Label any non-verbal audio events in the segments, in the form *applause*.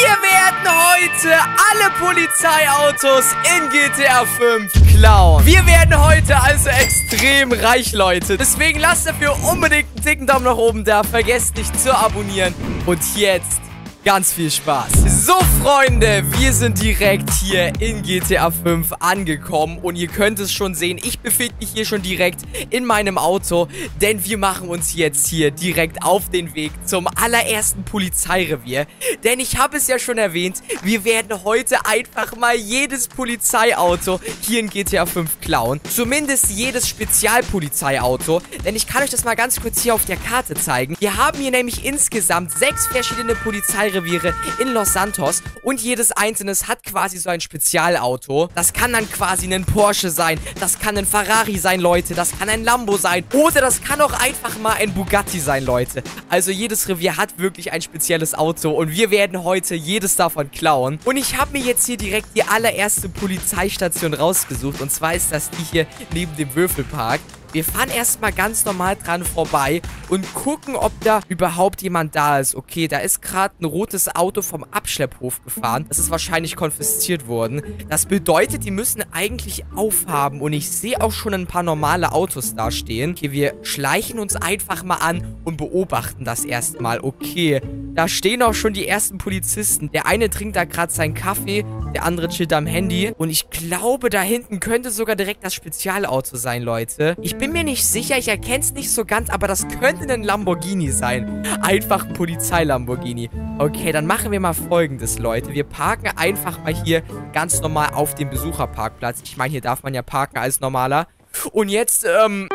Wir werden heute alle Polizeiautos in GTA 5 klauen. Wir werden heute also extrem reich, Leute. Deswegen lasst dafür unbedingt einen dicken Daumen nach oben da. Vergesst nicht zu abonnieren. Und jetzt ganz viel Spaß. So, Freunde, wir sind direkt hier in GTA 5 angekommen und ihr könnt es schon sehen, ich befinde mich hier schon direkt in meinem Auto, denn wir machen uns jetzt hier direkt auf den Weg zum allerersten Polizeirevier, denn ich habe es ja schon erwähnt, wir werden heute einfach mal jedes Polizeiauto hier in GTA 5 klauen, zumindest jedes Spezialpolizeiauto, denn ich kann euch das mal ganz kurz hier auf der Karte zeigen. Wir haben hier nämlich insgesamt sechs verschiedene Polizeirevier Polizeireviere in Los Santos und jedes einzelnes hat quasi so ein Spezialauto. Das kann dann quasi ein Porsche sein, das kann ein Ferrari sein, Leute, das kann ein Lambo sein oder das kann auch einfach mal ein Bugatti sein, Leute. Also jedes Revier hat wirklich ein spezielles Auto und wir werden heute jedes davon klauen. Und ich habe mir jetzt hier direkt die allererste Polizeistation rausgesucht und zwar ist das die hier neben dem Würfelpark. Wir fahren erstmal ganz normal dran vorbei und gucken, ob da überhaupt jemand da ist. Okay, da ist gerade ein rotes Auto vom Abschlepphof gefahren. Das ist wahrscheinlich konfisziert worden. Das bedeutet, die müssen eigentlich aufhaben. Und ich sehe auch schon ein paar normale Autos da stehen. Okay, wir schleichen uns einfach mal an und beobachten das erstmal. Okay, da stehen auch schon die ersten Polizisten. Der eine trinkt da gerade seinen Kaffee, der andere chillt am Handy. Und ich glaube, da hinten könnte sogar direkt das Spezialauto sein, Leute. Ich bin mir nicht sicher, ich erkenne es nicht so ganz, aber das könnte ein Lamborghini sein. Einfach ein Polizei-Lamborghini. Okay, dann machen wir mal folgendes, Leute. Wir parken einfach mal hier ganz normal auf dem Besucherparkplatz. Ich meine, hier darf man ja parken als normaler. Und jetzt, ähm...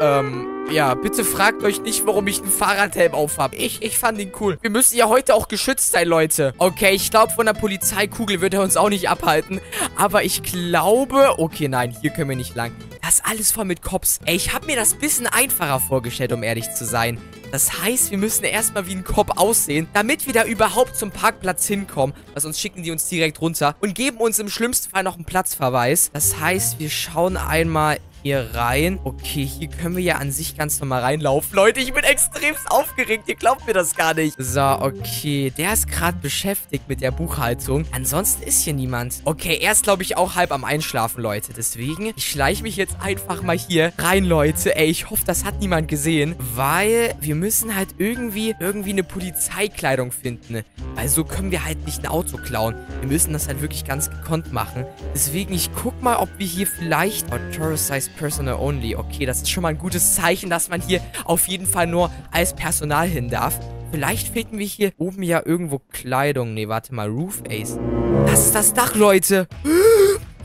Ähm, ja, bitte fragt euch nicht, warum ich einen Fahrradhelm aufhab. Ich, ich fand ihn cool. Wir müssen ja heute auch geschützt sein, Leute. Okay, ich glaube, von der Polizeikugel wird er uns auch nicht abhalten. Aber ich glaube... Okay, nein, hier können wir nicht lang. Das alles voll mit Cops. Ey, ich habe mir das bisschen einfacher vorgestellt, um ehrlich zu sein. Das heißt, wir müssen erstmal wie ein Cop aussehen, damit wir da überhaupt zum Parkplatz hinkommen. Weil sonst schicken die uns direkt runter und geben uns im schlimmsten Fall noch einen Platzverweis. Das heißt, wir schauen einmal hier rein. Okay, hier können wir ja an sich ganz normal reinlaufen. Leute, ich bin extremst aufgeregt. Ihr glaubt mir das gar nicht. So, okay. Der ist gerade beschäftigt mit der Buchhaltung. Ansonsten ist hier niemand. Okay, er ist, glaube ich, auch halb am Einschlafen, Leute. Deswegen, ich schleiche mich jetzt einfach mal hier rein, Leute. Ey, ich hoffe, das hat niemand gesehen. Weil wir müssen halt irgendwie, irgendwie eine Polizeikleidung finden. Weil so können wir halt nicht ein Auto klauen. Wir müssen das halt wirklich ganz gekonnt machen. Deswegen, ich guck mal, ob wir hier vielleicht... Oh, Size Personal Only. Okay, das ist schon mal ein gutes Zeichen, dass man hier auf jeden Fall nur als Personal hin darf. Vielleicht finden wir hier oben ja irgendwo Kleidung. Nee, warte mal. Roof Ace. Das ist das Dach, Leute. *gasps*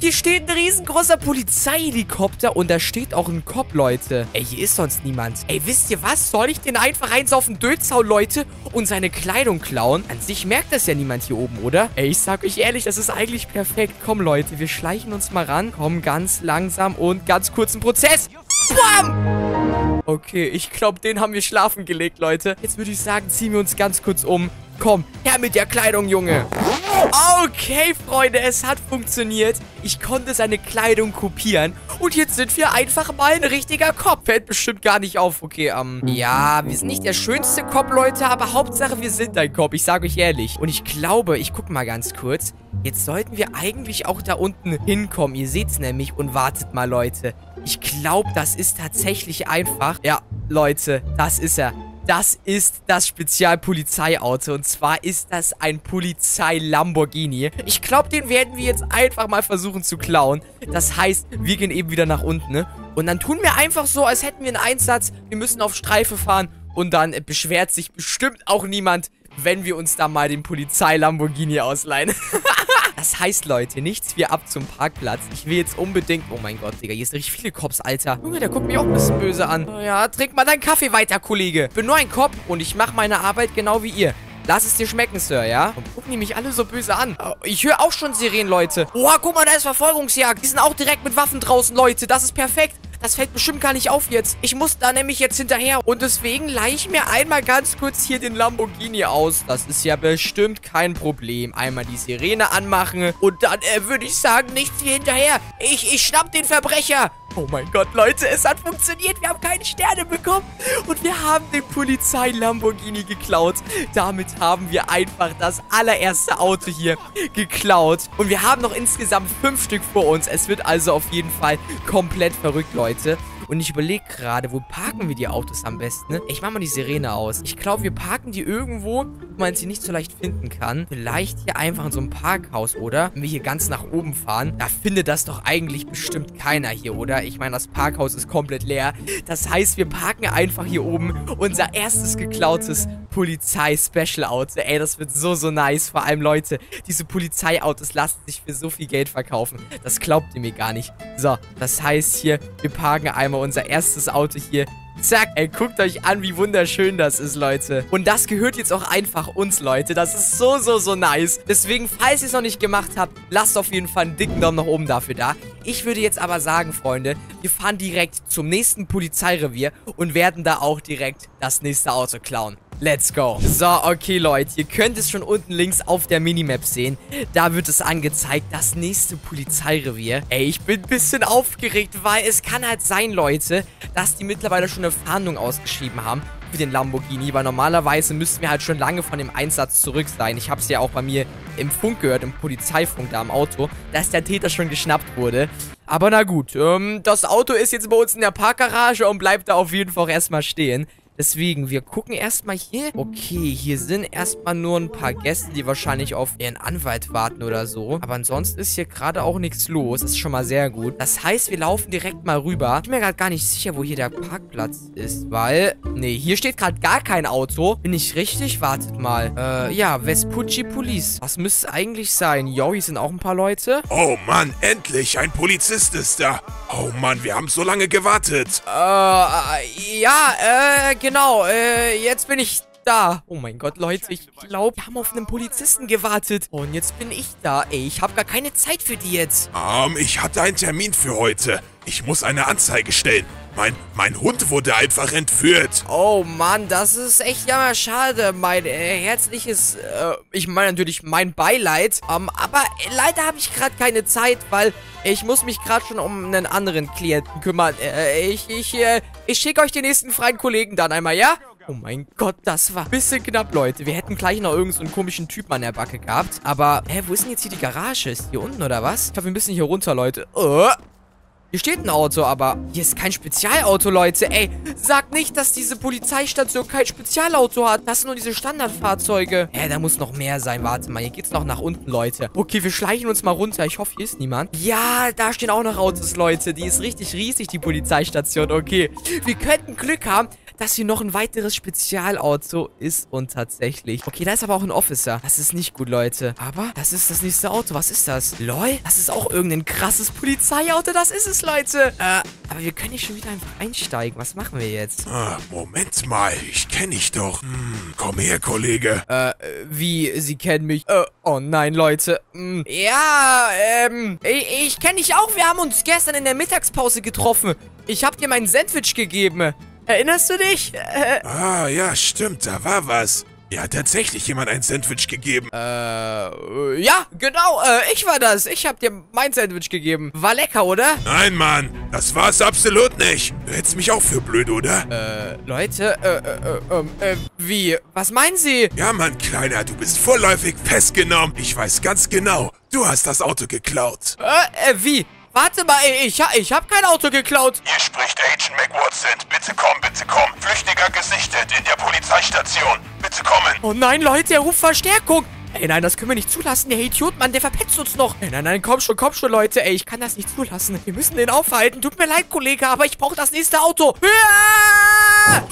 Hier steht ein riesengroßer Polizeihelikopter und da steht auch ein Cop, Leute. Ey, hier ist sonst niemand. Ey, wisst ihr was? Soll ich den einfach eins auf den Dötzau, Leute, und seine Kleidung klauen? An sich merkt das ja niemand hier oben, oder? Ey, ich sag euch ehrlich, das ist eigentlich perfekt. Komm, Leute, wir schleichen uns mal ran. Komm, ganz langsam und ganz kurzen Prozess. Bam! Okay, ich glaube, den haben wir schlafen gelegt, Leute. Jetzt würde ich sagen, ziehen wir uns ganz kurz um. Komm, her mit der Kleidung, Junge. Okay, Freunde, es hat funktioniert. Ich konnte seine Kleidung kopieren. Und jetzt sind wir einfach mal ein richtiger Cop. Fällt bestimmt gar nicht auf. Okay, ähm, ja, wir sind nicht der schönste Cop, Leute, aber Hauptsache, wir sind ein Cop. Ich sage euch ehrlich. Und ich glaube, ich gucke mal ganz kurz. Jetzt sollten wir eigentlich auch da unten hinkommen. Ihr seht es nämlich. Und wartet mal, Leute. Ich glaube, das ist tatsächlich einfach. Ja, Leute, das ist er. Das ist das Spezialpolizeiauto. Und zwar ist das ein Polizei-Lamborghini. Ich glaube, den werden wir jetzt einfach mal versuchen zu klauen. Das heißt, wir gehen eben wieder nach unten. Ne? Und dann tun wir einfach so, als hätten wir einen Einsatz. Wir müssen auf Streife fahren. Und dann beschwert sich bestimmt auch niemand, wenn wir uns da mal den Polizei-Lamborghini ausleihen. *laughs* Das heißt, Leute, nichts wie ab zum Parkplatz. Ich will jetzt unbedingt... Oh mein Gott, Digga, hier sind richtig viele Cops, Alter. Junge, der guckt mich auch ein bisschen böse an. Ja, trink mal deinen Kaffee weiter, Kollege. Bin nur ein Cop und ich mache meine Arbeit genau wie ihr. Lass es dir schmecken, Sir, ja? Und gucken die mich alle so böse an. Oh, ich höre auch schon Sirenen, Leute. Oha, guck mal, da ist Verfolgungsjagd. Die sind auch direkt mit Waffen draußen, Leute. Das ist perfekt. Das fällt bestimmt gar nicht auf jetzt. Ich muss da nämlich jetzt hinterher. Und deswegen leihe ich mir einmal ganz kurz hier den Lamborghini aus. Das ist ja bestimmt kein Problem. Einmal die Sirene anmachen. Und dann äh, würde ich sagen, nichts wie hinterher. Ich, ich schnapp den Verbrecher. Oh mein Gott, Leute, es hat funktioniert. Wir haben keine Sterne bekommen. Und wir haben den Polizei-Lamborghini geklaut. Damit haben wir einfach das allererste Auto hier geklaut. Und wir haben noch insgesamt fünf Stück vor uns. Es wird also auf jeden Fall komplett verrückt, Leute. Kreuzer Und ich überlege gerade, wo parken wir die Autos am besten? Ne? Ich mache mal die Sirene aus. Ich glaube, wir parken die irgendwo, wo man sie nicht so leicht finden kann. Vielleicht hier einfach in so einem Parkhaus, oder? Wenn wir hier ganz nach oben fahren, da findet das doch eigentlich bestimmt keiner hier, oder? Ich meine, das Parkhaus ist komplett leer. Das heißt, wir parken einfach hier oben unser erstes geklautes Polizei-Special-Auto. Ey, das wird so, so nice. Vor allem, Leute, diese Polizeiautos lassen sich für so viel Geld verkaufen. Das glaubt ihr mir gar nicht. So, das heißt hier, wir parken einmal unser erstes Auto hier Zack, ey, guckt euch an, wie wunderschön das ist, Leute. Und das gehört jetzt auch einfach uns, Leute. Das ist so, so, so nice. Deswegen, falls ihr es noch nicht gemacht habt, lasst auf jeden Fall einen dicken Daumen nach oben dafür da. Ich würde jetzt aber sagen, Freunde, wir fahren direkt zum nächsten Polizeirevier und werden da auch direkt das nächste Auto klauen. Let's go. So, okay, Leute. Ihr könnt es schon unten links auf der Minimap sehen. Da wird es angezeigt, das nächste Polizeirevier. Ey, ich bin ein bisschen aufgeregt, weil es kann halt sein, Leute, dass die mittlerweile schon eine Fahndung ausgeschrieben haben für den Lamborghini, weil normalerweise müssten wir halt schon lange von dem Einsatz zurück sein. Ich habe es ja auch bei mir im Funk gehört, im Polizeifunk da am Auto, dass der Täter schon geschnappt wurde. Aber na gut, ähm, das Auto ist jetzt bei uns in der Parkgarage und bleibt da auf jeden Fall auch erstmal stehen. Deswegen, wir gucken erstmal hier. Okay, hier sind erstmal nur ein paar Gäste, die wahrscheinlich auf ihren Anwalt warten oder so. Aber ansonsten ist hier gerade auch nichts los. Das ist schon mal sehr gut. Das heißt, wir laufen direkt mal rüber. Ich bin mir gerade gar nicht sicher, wo hier der Parkplatz ist, weil... Nee, hier steht gerade gar kein Auto. Bin ich richtig? Wartet mal. Äh, ja, Vespucci Police. Was müsste es eigentlich sein? Jo, hier sind auch ein paar Leute. Oh Mann, endlich. Ein Polizist ist da. Oh Mann, wir haben so lange gewartet. Äh, ja, äh, genau genau, äh, jetzt bin ich da. Oh mein Gott, Leute, ich glaube, wir haben auf einen Polizisten gewartet. Und jetzt bin ich da. Ey, ich habe gar keine Zeit für die jetzt. Ähm, ich hatte einen Termin für heute. Ich muss eine Anzeige stellen. Mein, mein Hund wurde einfach entführt. Oh Mann, das ist echt jammer schade. Mein äh, herzliches, äh, ich meine natürlich mein Beileid. Ähm, aber leider habe ich gerade keine Zeit, weil ich muss mich gerade schon um einen anderen Klienten kümmern. Äh, ich, ich, äh, ich schicke euch den nächsten freien Kollegen dann einmal, ja? Oh mein Gott, das war ein bisschen knapp, Leute. Wir hätten gleich noch irgendeinen so komischen Typen an der Backe gehabt. Aber, hä, wo ist denn jetzt hier die Garage? Ist hier unten, oder was? Ich glaube, wir müssen hier runter, Leute. Oh. Hier steht ein Auto, aber hier ist kein Spezialauto, Leute. Ey, sag nicht, dass diese Polizeistation kein Spezialauto hat. Das sind nur diese Standardfahrzeuge. Hä, da muss noch mehr sein. Warte mal, hier geht's noch nach unten, Leute. Okay, wir schleichen uns mal runter. Ich hoffe, hier ist niemand. Ja, da stehen auch noch Autos, Leute. Die ist richtig riesig, die Polizeistation. Okay, wir könnten Glück haben, dass hier noch ein weiteres Spezialauto ist und tatsächlich. Okay, da ist aber auch ein Officer. Das ist nicht gut, Leute. Aber das ist das nächste Auto. Was ist das? Lol, das ist auch irgendein krasses Polizeiauto. Das ist es, Leute. Äh, aber wir können hier schon wieder einfach einsteigen. Was machen wir jetzt? Ah, Moment mal. Ich kenne dich doch. Hm, komm her, Kollege. Äh, wie? Sie kennen mich? Äh, oh nein, Leute. Hm, ja, ähm, ich, ich kenne dich auch. Wir haben uns gestern in der Mittagspause getroffen. Ich habe dir mein Sandwich gegeben. Erinnerst du dich? Äh, ah, ja, stimmt, da war was. Ja, hat tatsächlich jemand ein Sandwich gegeben. Äh, ja, genau, äh, ich war das. Ich hab dir mein Sandwich gegeben. War lecker, oder? Nein, Mann, das war es absolut nicht. Du hättest mich auch für blöd, oder? Äh, Leute, äh, äh, äh, äh, wie? Was meinen Sie? Ja, Mann, Kleiner, du bist vorläufig festgenommen. Ich weiß ganz genau, du hast das Auto geklaut. Äh, äh, wie? Warte mal, ich, ich habe kein Auto geklaut. Hier spricht Agent McWatson. Bitte komm, bitte komm. Flüchtiger gesichtet in der Polizeistation. Bitte kommen. Oh nein, Leute, er ruft Verstärkung. Ey, nein, das können wir nicht zulassen. Der Idiot, Mann, der verpetzt uns noch. Ey, nein, nein, komm schon, komm schon, Leute. Ey, ich kann das nicht zulassen. Wir müssen den aufhalten. Tut mir leid, Kollege, aber ich brauche das nächste Auto. Ah!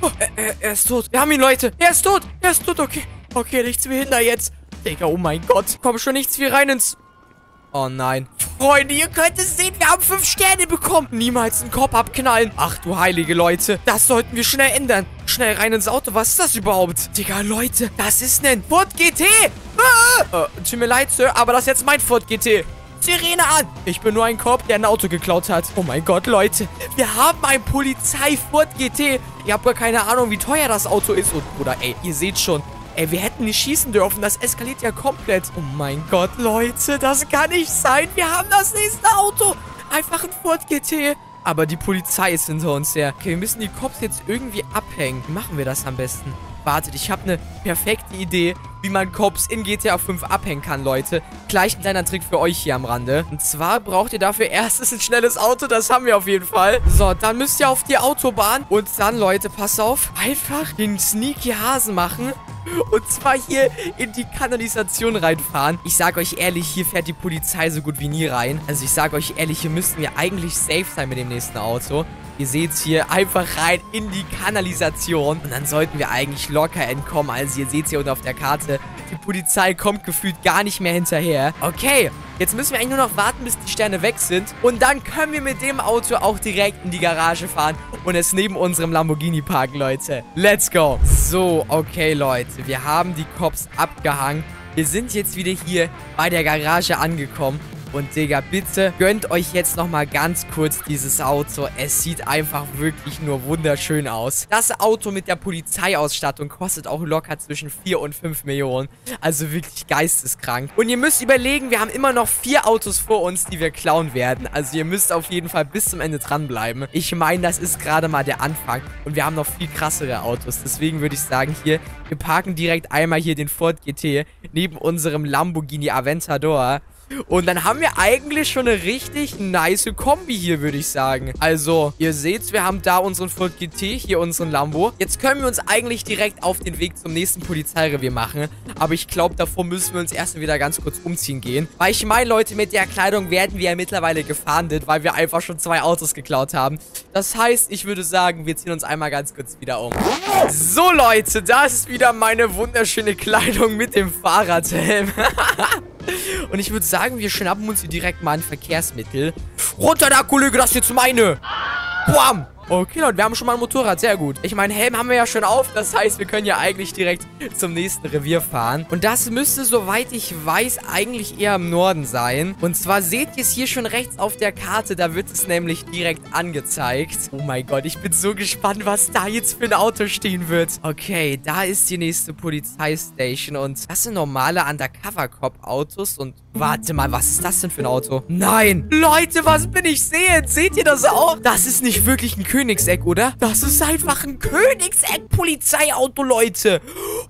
Oh, er, er ist tot. Wir haben ihn, Leute. Er ist tot. Er ist tot, okay. Okay, nichts wie hinter jetzt. Digga, oh mein Gott. Komm schon, nichts wie rein ins... Oh nein. Freunde, ihr könnt es sehen, wir haben fünf Sterne bekommen. Niemals einen Kopf abknallen. Ach du heilige Leute, das sollten wir schnell ändern. Schnell rein ins Auto, was ist das überhaupt? Digga, Leute, das ist ein Ford GT. Ah! Äh, tut mir leid, Sir, aber das ist jetzt mein Ford GT. Sirene an! Ich bin nur ein Korb, der ein Auto geklaut hat. Oh mein Gott, Leute. Wir haben ein Polizei-Ford GT. Ihr habt gar keine Ahnung, wie teuer das Auto ist. Und, Bruder, ey, ihr seht schon, Ey, wir hätten nicht schießen dürfen. Das eskaliert ja komplett. Oh mein Gott, Leute, das kann nicht sein. Wir haben das nächste Auto. Einfach ein Ford GT. Aber die Polizei ist hinter uns her. Okay, wir müssen die Cops jetzt irgendwie abhängen. Wie machen wir das am besten? Wartet, ich habe eine perfekte Idee, wie man Cops in GTA 5 abhängen kann, Leute. Gleich ein kleiner Trick für euch hier am Rande. Und zwar braucht ihr dafür erstens ein schnelles Auto, das haben wir auf jeden Fall. So, dann müsst ihr auf die Autobahn. Und dann, Leute, pass auf, einfach den Sneaky Hasen machen. Und zwar hier in die Kanalisation reinfahren. Ich sage euch ehrlich, hier fährt die Polizei so gut wie nie rein. Also ich sage euch ehrlich, hier müssten wir eigentlich safe sein mit dem nächsten Auto. Ihr seht hier einfach rein in die Kanalisation. Und dann sollten wir eigentlich locker entkommen. Also ihr seht hier unten auf der Karte, die Polizei kommt gefühlt gar nicht mehr hinterher. Okay, jetzt müssen wir eigentlich nur noch warten, bis die Sterne weg sind. Und dann können wir mit dem Auto auch direkt in die Garage fahren und es neben unserem Lamborghini parken, Leute. Let's go. So, okay, Leute. Wir haben die Cops abgehangen. Wir sind jetzt wieder hier bei der Garage angekommen. Und Digga, bitte gönnt euch jetzt nochmal ganz kurz dieses Auto. Es sieht einfach wirklich nur wunderschön aus. Das Auto mit der Polizeiausstattung kostet auch locker zwischen 4 und 5 Millionen. Also wirklich geisteskrank. Und ihr müsst überlegen, wir haben immer noch vier Autos vor uns, die wir klauen werden. Also ihr müsst auf jeden Fall bis zum Ende dranbleiben. Ich meine, das ist gerade mal der Anfang. Und wir haben noch viel krassere Autos. Deswegen würde ich sagen, hier, wir parken direkt einmal hier den Ford GT neben unserem Lamborghini Aventador. Und dann haben wir eigentlich schon eine richtig nice Kombi hier, würde ich sagen. Also, ihr seht, wir haben da unseren Ford GT, hier unseren Lambo. Jetzt können wir uns eigentlich direkt auf den Weg zum nächsten Polizeirevier machen. Aber ich glaube, davor müssen wir uns erstmal wieder ganz kurz umziehen gehen. Weil ich meine, Leute, mit der Kleidung werden wir ja mittlerweile gefahndet, weil wir einfach schon zwei Autos geklaut haben. Das heißt, ich würde sagen, wir ziehen uns einmal ganz kurz wieder um. So, Leute, da ist wieder meine wunderschöne Kleidung mit dem Fahrradhelm. *laughs* Und ich würde sagen, wir schnappen uns hier direkt mal ein Verkehrsmittel. Runter da, Kollege, das ist jetzt meine. Bam. Okay, Leute, wir haben schon mal ein Motorrad. Sehr gut. Ich meine, Helm haben wir ja schon auf. Das heißt, wir können ja eigentlich direkt zum nächsten Revier fahren. Und das müsste, soweit ich weiß, eigentlich eher im Norden sein. Und zwar seht ihr es hier schon rechts auf der Karte. Da wird es nämlich direkt angezeigt. Oh mein Gott, ich bin so gespannt, was da jetzt für ein Auto stehen wird. Okay, da ist die nächste Polizeistation. Und das sind normale Undercover-Cop-Autos. Und warte mal, was ist das denn für ein Auto? Nein! Leute, was bin ich sehen? Seht ihr das auch? Das ist nicht wirklich ein Königseck, oder? Das ist einfach ein Königseck-Polizeiauto, Leute.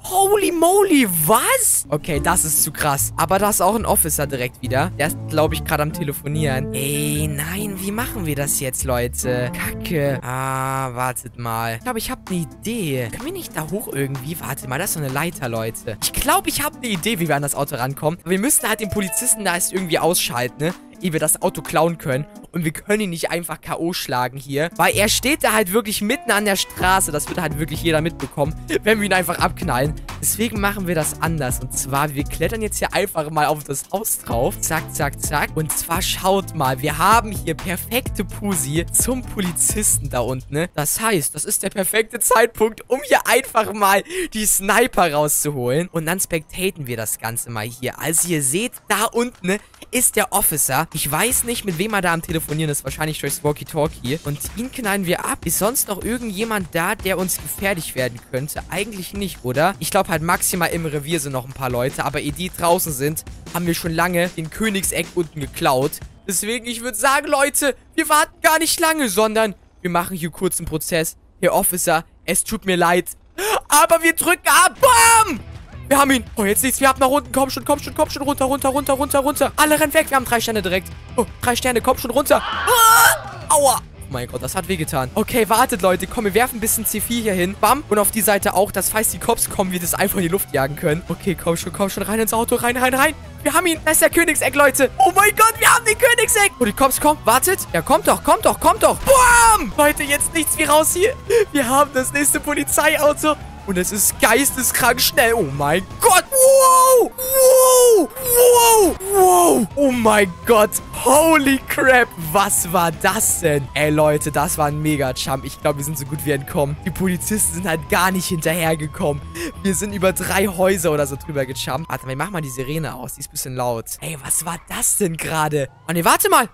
Holy moly, was? Okay, das ist zu krass. Aber da ist auch ein Officer direkt wieder. Der ist, glaube ich, gerade am Telefonieren. Ey, nein, wie machen wir das jetzt, Leute? Kacke. Ah, wartet mal. Ich glaube, ich habe eine Idee. Können wir nicht da hoch irgendwie? Warte mal, das ist so eine Leiter, Leute. Ich glaube, ich habe eine Idee, wie wir an das Auto rankommen. Wir müssten halt den Polizisten da erst irgendwie ausschalten, ne? Ehe wir das Auto klauen können. Und wir können ihn nicht einfach K.O. schlagen hier. Weil er steht da halt wirklich mitten an der Straße. Das wird halt wirklich jeder mitbekommen, *laughs* wenn wir ihn einfach abknallen. Deswegen machen wir das anders. Und zwar, wir klettern jetzt hier einfach mal auf das Haus drauf. Zack, zack, zack. Und zwar schaut mal, wir haben hier perfekte Pusi zum Polizisten da unten. Ne? Das heißt, das ist der perfekte Zeitpunkt, um hier einfach mal die Sniper rauszuholen. Und dann spectaten wir das Ganze mal hier. Also ihr seht, da unten ne, ist der Officer. Ich weiß nicht, mit wem er da am Telefonieren ist. Wahrscheinlich durchs Walkie-Talkie. Und ihn knallen wir ab. Ist sonst noch irgendjemand da, der uns gefährlich werden könnte? Eigentlich nicht, oder? Ich glaube halt maximal im Revier sind noch ein paar Leute. Aber ehe die draußen sind, haben wir schon lange den Königseck unten geklaut. Deswegen, ich würde sagen, Leute, wir warten gar nicht lange, sondern wir machen hier kurz einen Prozess. Herr Officer, es tut mir leid. Aber wir drücken ab. Bam! Wir haben ihn. Oh, jetzt nichts. Wir haben nach unten. Komm schon, komm schon, komm schon. Runter, runter, runter, runter, runter. Alle rennen weg. Wir haben drei Sterne direkt. Oh, drei Sterne. Komm schon runter. Ah! Aua. Oh mein Gott, das hat wehgetan. Okay, wartet, Leute. Komm, wir werfen ein bisschen C4 hier hin. Bam. Und auf die Seite auch. Das heißt, die Cops kommen, wir das einfach in die Luft jagen können. Okay, komm schon, komm schon. Rein ins Auto. Rein, rein, rein. Wir haben ihn. Das ist der Königseck, Leute. Oh mein Gott, wir haben den Königseck. Oh, die Cops kommen. Wartet. Ja, kommt doch, kommt doch, kommt doch. Bam. Leute, jetzt nichts wie raus hier. Wir haben das nächste Polizeiauto. Und es ist geisteskrank schnell. Oh mein Gott. Wow. Wow. Wow. Wow. Oh mein Gott. Holy crap. Was war das denn? Ey, Leute, das war ein Mega-Jump. Ich glaube, wir sind so gut wie entkommen. Die Polizisten sind halt gar nicht hinterhergekommen. Wir sind über drei Häuser oder so drüber gejumpt. Warte mal, ich mach mal die Sirene aus. Die ist ein bisschen laut. Ey, was war das denn gerade? Oh ne, warte mal.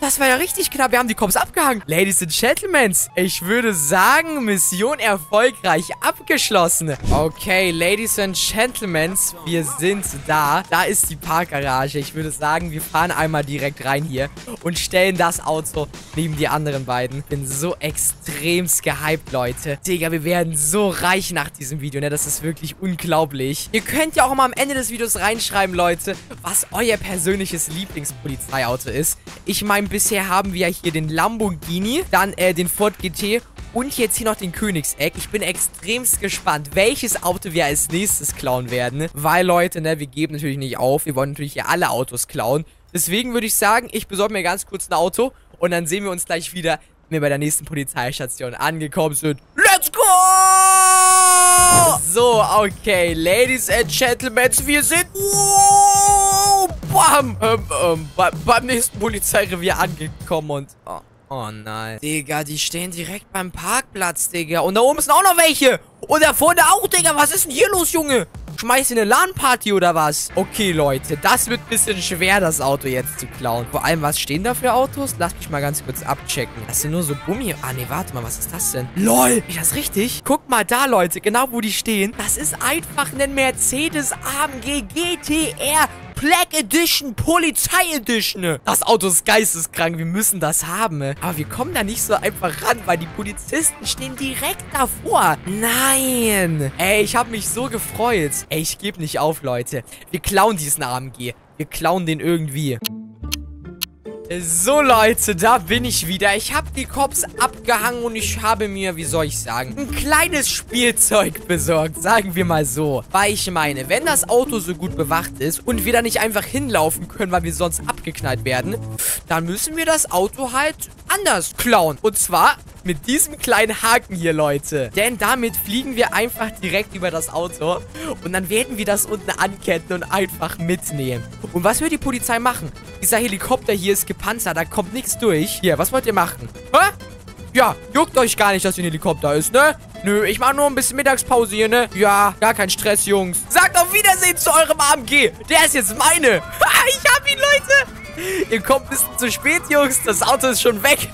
Das war ja richtig knapp. Wir haben die Cops abgehangen. Ladies and Gentlemen, ich würde sagen, Mission erfolgreich abgeschlossen. Okay, Ladies and Gentlemen, wir sind da. Da ist die Parkgarage. Ich würde sagen, wir fahren einmal direkt rein hier und stellen das Auto neben die anderen beiden. Bin so extremst gehypt, Leute. Digga, wir werden so reich nach diesem Video, ne? Das ist wirklich unglaublich. Ihr könnt ja auch mal am Ende des Videos reinschreiben, Leute, was euer persönliches Lieblingspolizeiauto ist. Ich meine, bisher haben wir hier den Lamborghini, dann äh, den Ford GT und jetzt hier noch den Königseck. Ich bin extremst gespannt, welches Auto wir als nächstes klauen werden. Weil, Leute, ne, wir geben natürlich nicht auf. Wir wollen natürlich hier alle Autos klauen. Deswegen würde ich sagen, ich besorge mir ganz kurz ein Auto und dann sehen wir uns gleich wieder, wenn wir bei der nächsten Polizeistation angekommen sind. Let's go! So, okay, Ladies and Gentlemen, wir sind... Oh, bam, ähm, ähm, beim nächsten Polizeirevier angekommen und... Oh. Oh nein. Digga, die stehen direkt beim Parkplatz, Digga. Und da oben sind auch noch welche. Und da vorne auch, Digga. Was ist denn hier los, Junge? Schmeißt ihr eine LAN-Party oder was? Okay, Leute. Das wird ein bisschen schwer, das Auto jetzt zu klauen. Vor allem, was stehen da für Autos? Lass mich mal ganz kurz abchecken. Das sind nur so Gummi... Ah, nee, warte mal. Was ist das denn? LOL. Ist das richtig? Guck mal da, Leute. Genau, wo die stehen. Das ist einfach ein Mercedes AMG GTR Black Edition, Polizei Edition. Das Auto ist geisteskrank, wir müssen das haben. Aber wir kommen da nicht so einfach ran, weil die Polizisten stehen direkt davor. Nein. Ey, ich habe mich so gefreut. Ey, ich gebe nicht auf, Leute. Wir klauen diesen AMG. Wir klauen den irgendwie. So, Leute, da bin ich wieder. Ich habe die Cops abgehangen und ich habe mir, wie soll ich sagen, ein kleines Spielzeug besorgt. Sagen wir mal so. Weil ich meine, wenn das Auto so gut bewacht ist und wir da nicht einfach hinlaufen können, weil wir sonst abgeknallt werden, dann müssen wir das Auto halt anders klauen. Und zwar mit diesem kleinen Haken hier, Leute. Denn damit fliegen wir einfach direkt über das Auto. Und dann werden wir das unten anketten und einfach mitnehmen. Und was wird die Polizei machen? Dieser Helikopter hier ist gepanzert, da kommt nichts durch. Hier, was wollt ihr machen? Hä? Ja, juckt euch gar nicht, dass hier ein Helikopter ist, ne? Nö, ich mache nur ein bisschen Mittagspause hier, ne? Ja, gar kein Stress, Jungs. Sagt auf Wiedersehen zu eurem AMG. Der ist jetzt meine. *laughs* ich hab ihn, Leute. Ihr kommt ein bisschen zu spät, Jungs. Das Auto ist schon weg.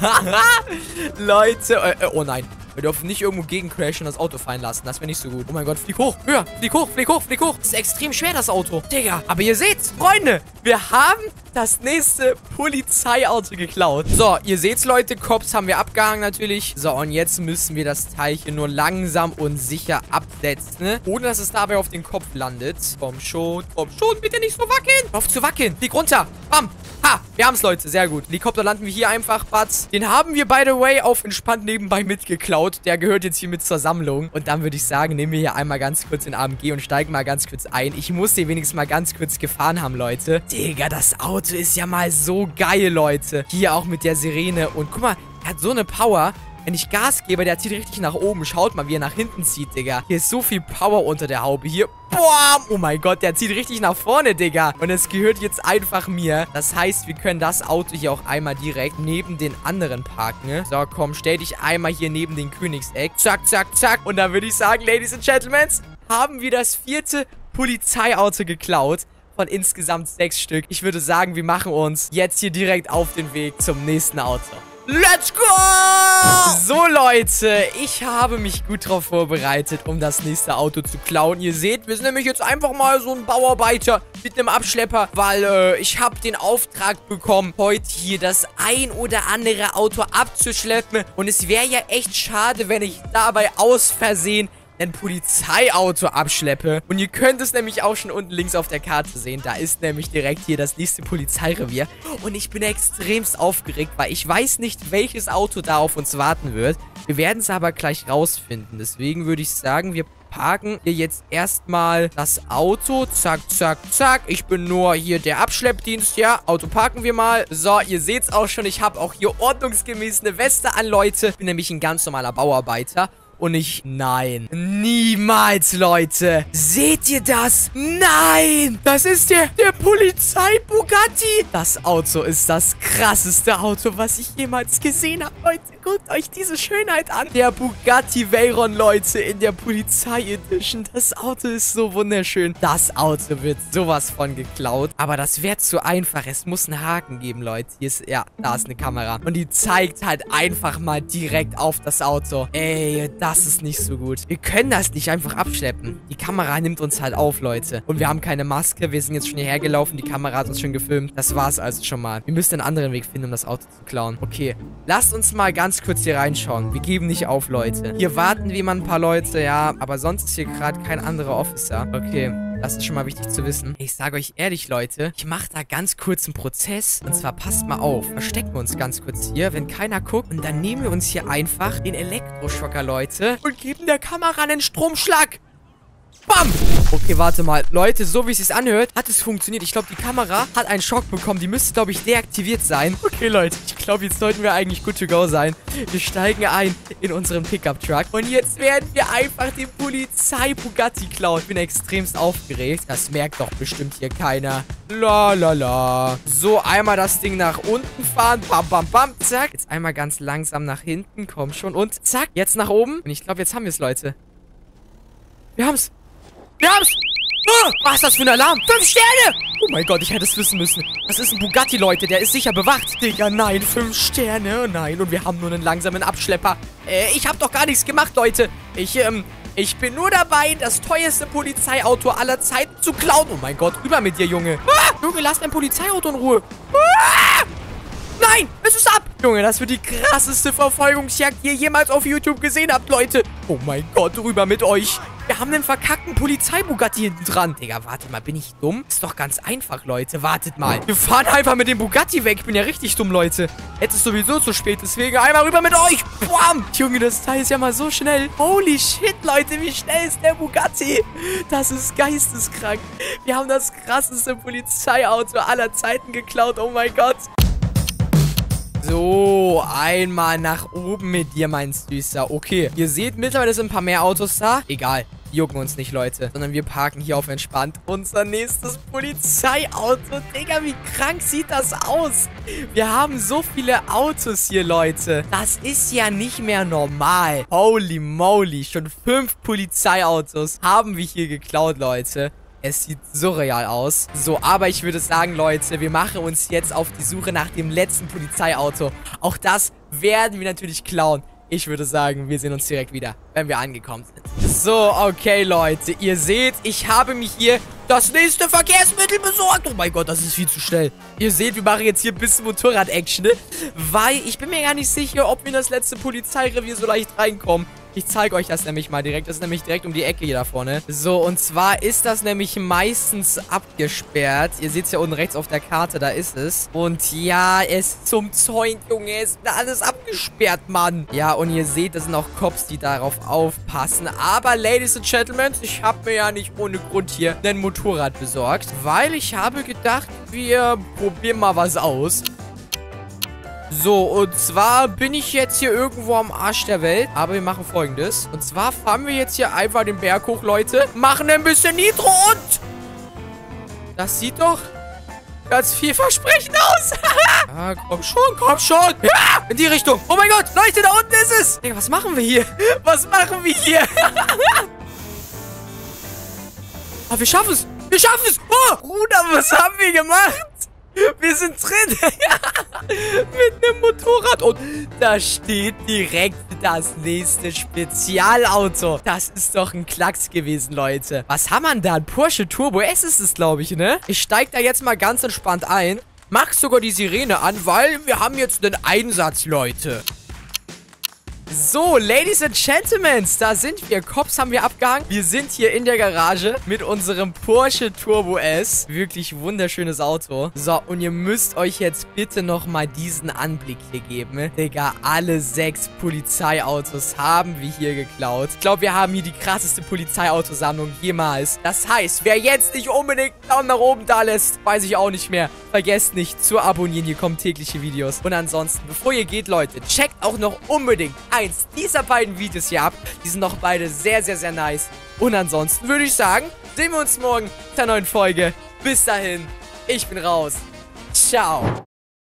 *laughs* Leute. Äh, äh, oh nein. Wir dürfen nicht irgendwo gegen crashen und das Auto fallen lassen. Das wäre nicht so gut. Oh mein Gott, flieg hoch. Höher. Flieg hoch, flieg hoch, flieg hoch. Das ist extrem schwer, das Auto. Digga. Aber ihr seht's, Freunde. Wir haben das nächste Polizeiauto geklaut. So, ihr seht's, Leute. Cops haben wir abgehangen natürlich. So, und jetzt müssen wir das Teil hier nur langsam und sicher absetzen. Ne? Ohne, dass es dabei auf den Kopf landet. Komm schon, komm schon. Bitte nicht so wackeln. Auf zu wackeln. Flieg runter. Bam. Ha, wir haben's, Leute. Sehr gut. Helikopter landen wir hier einfach, Batz. Den haben wir, by the way, auf entspannt nebenbei mitgeklaut. Der gehört jetzt hier mit zur Sammlung. Und dann würde ich sagen, nehmen wir hier einmal ganz kurz den AMG und steigen mal ganz kurz ein. Ich muss den wenigstens mal ganz kurz gefahren haben, Leute. Digga, das Auto ist ja mal so geil, Leute. Hier auch mit der Sirene. Und guck mal, er hat so eine Power. Wenn ich Gas gebe, der zieht richtig nach oben. Schaut mal, wie er nach hinten zieht, Digga. Hier ist so viel Power unter der Haube. Hier, boah. Oh mein Gott, der zieht richtig nach vorne, Digga. Und es gehört jetzt einfach mir. Das heißt, wir können das Auto hier auch einmal direkt neben den anderen parken. Ne? So, komm, stell dich einmal hier neben den Königseck. Zack, zack, zack. Und dann würde ich sagen, Ladies and Gentlemen, haben wir das vierte Polizeiauto geklaut von insgesamt sechs Stück. Ich würde sagen, wir machen uns jetzt hier direkt auf den Weg zum nächsten Auto. Let's go! So, Leute, ich habe mich gut darauf vorbereitet, um das nächste Auto zu klauen. Ihr seht, wir sind nämlich jetzt einfach mal so ein Bauarbeiter mit einem Abschlepper, weil äh, ich habe den Auftrag bekommen, heute hier das ein oder andere Auto abzuschleppen. Und es wäre ja echt schade, wenn ich dabei aus Versehen ein Polizeiauto abschleppe. Und ihr könnt es nämlich auch schon unten links auf der Karte sehen. Da ist nämlich direkt hier das nächste Polizeirevier. Und ich bin extremst aufgeregt, weil ich weiß nicht, welches Auto da auf uns warten wird. Wir werden es aber gleich rausfinden. Deswegen würde ich sagen, wir parken hier jetzt erstmal das Auto. Zack, zack, zack. Ich bin nur hier der Abschleppdienst. Ja, Auto parken wir mal. So, ihr seht es auch schon. Ich habe auch hier ordnungsgemäß eine Weste an, Leute. Ich bin nämlich ein ganz normaler Bauarbeiter. Und ich, nein. Niemals, Leute. Seht ihr das? Nein. Das ist der, der Polizei-Bugatti. Das Auto ist das krasseste Auto, was ich jemals gesehen habe, Leute. Guckt euch diese Schönheit an. Der Bugatti Veyron, Leute, in der Polizei Edition. Das Auto ist so wunderschön. Das Auto wird sowas von geklaut. Aber das wäre zu einfach. Es muss einen Haken geben, Leute. Hier ist, ja, da ist eine Kamera. Und die zeigt halt einfach mal direkt auf das Auto. Ey, das ist nicht so gut. Wir können das nicht einfach abschleppen. Die Kamera nimmt uns halt auf, Leute. Und wir haben keine Maske. Wir sind jetzt schon hierher gelaufen. Die Kamera hat uns schon gefilmt. Das war's also schon mal. Wir müssen einen anderen Weg finden, um das Auto zu klauen. Okay, lasst uns mal ganz kurz hier reinschauen. Wir geben nicht auf, Leute. Hier warten wie man ein paar Leute, ja. Aber sonst ist hier gerade kein anderer Officer. Okay. Das ist schon mal wichtig zu wissen. Ich sage euch ehrlich, Leute, ich mache da ganz kurz einen Prozess. Und zwar passt mal auf. Verstecken wir uns ganz kurz hier, wenn keiner guckt. Und dann nehmen wir uns hier einfach den Elektroschocker, Leute. Und geben der Kamera einen Stromschlag. Bam! Okay, warte mal. Leute, so wie es sich anhört, hat es funktioniert. Ich glaube, die Kamera hat einen Schock bekommen. Die müsste, glaube ich, deaktiviert sein. Okay, Leute, ich glaube, jetzt sollten wir eigentlich good to go sein. Wir steigen ein in unseren Pickup-Truck. Und jetzt werden wir einfach den Polizei-Bugatti klauen. Ich bin extremst aufgeregt. Das merkt doch bestimmt hier keiner. La, la, la. So, einmal das Ding nach unten fahren. Bam, bam, bam. Zack. Jetzt einmal ganz langsam nach hinten. Komm schon. Und zack. Jetzt nach oben. Und ich glaube, jetzt haben wir es, Leute. Wir haben's. Wir haben's! Oh, was ist das für ein Alarm? Fünf Sterne! Oh mein Gott, ich hätte es wissen müssen. Das ist ein Bugatti, Leute. Der ist sicher bewacht. Digga, nein. Fünf Sterne. Nein. Und wir haben nur einen langsamen Abschlepper. Äh, ich habe doch gar nichts gemacht, Leute. Ich, ähm, ich bin nur dabei, das teuerste Polizeiauto aller Zeiten zu klauen. Oh mein Gott, rüber mit dir, Junge. Ah, Junge, lass dein Polizeiauto in Ruhe. Ah! Nein, es ist ab. Junge, das wird die krasseste Verfolgungsjagd, die ihr jemals auf YouTube gesehen habt, Leute. Oh mein Gott, rüber mit euch. Wir haben einen verkackten Polizeibugatti hinten dran. Digga, warte mal, bin ich dumm? Ist doch ganz einfach, Leute. Wartet mal. Wir fahren einfach mit dem Bugatti weg. Ich bin ja richtig dumm, Leute. Jetzt ist sowieso zu spät, deswegen einmal rüber mit euch. Bam! Junge, das Teil ist ja mal so schnell. Holy shit, Leute, wie schnell ist der Bugatti? Das ist geisteskrank. Wir haben das krasseste Polizeiauto aller Zeiten geklaut. Oh mein Gott. So, einmal nach oben mit dir, mein Süßer. Okay, ihr seht, mittlerweile sind ein paar mehr Autos da. Egal, jucken uns nicht, Leute. Sondern wir parken hier auf entspannt unser nächstes Polizeiauto. Digga, wie krank sieht das aus? Wir haben so viele Autos hier, Leute. Das ist ja nicht mehr normal. Holy moly, schon fünf Polizeiautos haben wir hier geklaut, Leute. Es sieht surreal aus. So, aber ich würde sagen, Leute, wir machen uns jetzt auf die Suche nach dem letzten Polizeiauto. Auch das werden wir natürlich klauen. Ich würde sagen, wir sehen uns direkt wieder, wenn wir angekommen sind. So, okay, Leute. Ihr seht, ich habe mich hier das nächste Verkehrsmittel besorgt. Oh mein Gott, das ist viel zu schnell. Ihr seht, wir machen jetzt hier ein bisschen Motorrad-Action, ne? Weil ich bin mir gar nicht sicher, ob wir in das letzte Polizeirevier so leicht reinkommen. Ich zeige euch das nämlich mal direkt. Das ist nämlich direkt um die Ecke hier da vorne. So, und zwar ist das nämlich meistens abgesperrt. Ihr seht es ja unten rechts auf der Karte, da ist es. Und ja, es ist zum Zäun, Junge. Es ist alles abgesperrt, Mann. Ja, und ihr seht, das sind auch Cops, die darauf aufpassen. Aber, Ladies and Gentlemen, ich habe mir ja nicht ohne Grund hier ein Motorrad besorgt. Weil ich habe gedacht, wir probieren mal was aus. So, und zwar bin ich jetzt hier irgendwo am Arsch der Welt. Aber wir machen folgendes. Und zwar fahren wir jetzt hier einfach den Berg hoch, Leute. Machen ein bisschen Nitro und... Das sieht doch ganz vielversprechend aus. *laughs* ah, komm schon, komm schon. Ja, in die Richtung. Oh mein Gott, Leute, da unten ist es. Digga, was machen wir hier? *laughs* Was machen wir hier? Aber *laughs* wir schaffen es. Wir schaffen es. Oh, Bruder, was haben wir gemacht? Wir sind drin. *laughs* Mit einem Motorrad. Und da steht direkt das nächste Spezialauto. Das ist doch ein Klacks gewesen, Leute. Was haben wir da? Ein Porsche Turbo S ist es, glaube ich, ne? Ich steige da jetzt mal ganz entspannt ein. Mach sogar die Sirene an, weil wir haben jetzt einen Einsatz, Leute. So, Ladies and Gentlemen, da sind wir. Cops haben wir abgehangen. Wir sind hier in der Garage mit unserem Porsche Turbo S. Wirklich wunderschönes Auto. So, und ihr müsst euch jetzt bitte nochmal diesen Anblick hier geben. Digga, alle sechs Polizeiautos haben wir hier geklaut. Ich glaube, wir haben hier die krasseste Polizeiautosammlung jemals. Das heißt, wer jetzt nicht unbedingt einen Daumen nach oben da lässt, weiß ich auch nicht mehr. Vergesst nicht zu abonnieren, hier kommen tägliche Videos. Und ansonsten, bevor ihr geht, Leute, checkt auch noch unbedingt eins dieser beiden Videos hier ab. Die sind noch beide sehr, sehr, sehr nice. Und ansonsten würde ich sagen, sehen wir uns morgen der neuen Folge. Bis dahin, ich bin raus. Ciao.